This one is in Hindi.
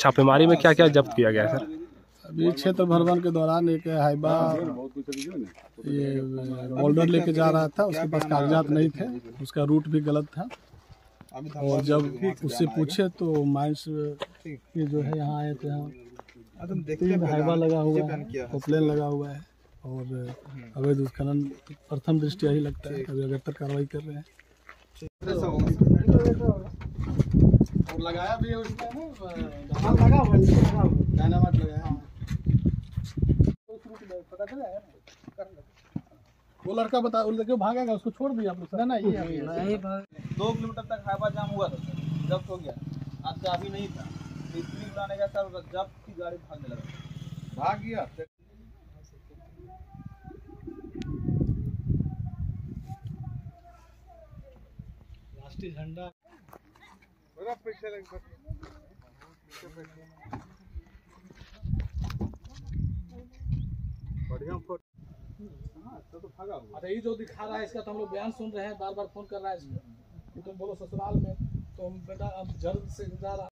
छापेमारी में क्या क्या जब्त किया गया सर? अभी क्षेत्र भ्रमण के दौरान एक हाइबा ये बोल्डर लेके जा रहा था, उसके पास कागजात नहीं थे, उसका रूट भी गलत था। और जब उससे पूछे तो माइंस, ये जो है यहाँ आए थे यहाँ तीन हाइबा लगा हुआ है पोपलेन लगा हुआ है, और अवैध उत्खनन प्रथम दृष्टि ही लगता है, अभी अगर तक कार्रवाई कर रहे हैं। लगाया भी है उसमें ना लगा हुआ है डायनामाइट लगाया है। पता चला वो लड़का बता वो लड़का भागेगा उसको छोड़ दिया आप लोग ना ना ये दो किलोमीटर तक हाईवा जाम हुआ था जब्त हो गया। आज चाबी नहीं था। इतनी उड़ाने का सर जब्त की गाड़ी भागने लगा। भाग गया। राष्ट्रीय झंडा अच्छा ये जो दिखा रहा है, इसका तो हम लोग बयान सुन रहे हैं, बार बार फ़ोन कर रहा है इसमें तुम बोलो ससुराल में तो हम बेटा, अब जल्द से जल्द